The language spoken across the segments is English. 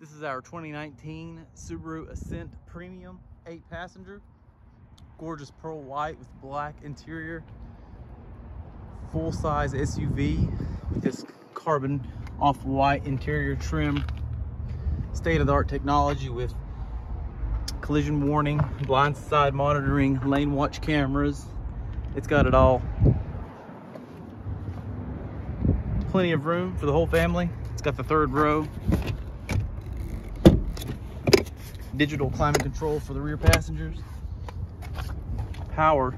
This is our 2019 Subaru Ascent Premium 8 passenger. Gorgeous pearl white with black interior. Full size SUV with this carbon off-white interior trim. State-of-the-art technology with collision warning, blind side monitoring, lane watch cameras. It's got it all. Plenty of room for the whole family. It's got the third row. Digital climate control for the rear passengers. Power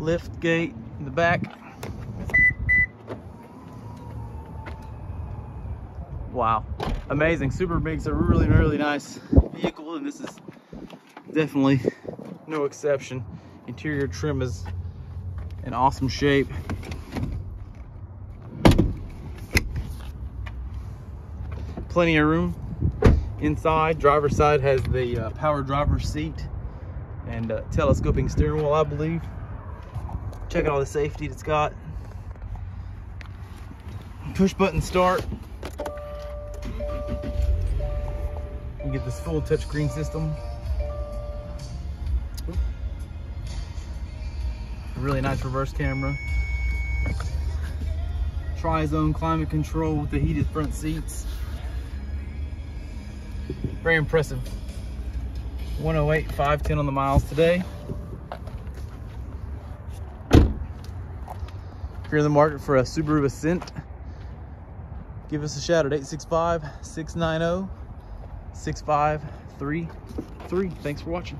lift gate in the back. Wow, amazing. Subaru makes a really, really nice vehicle and this is definitely no exception. Interior trim is in awesome shape. Plenty of room inside. Driver's side has the uh, power driver's seat and uh, telescoping steering wheel, I believe. Check out all the safety it's got. Push button start. You get this full touchscreen system. Really nice reverse camera. Tri-zone climate control with the heated front seats. Very impressive. 108, 510 on the miles today. If you're in the market for a Subaru Ascent, give us a shout at 865-690-6533. Thanks for watching.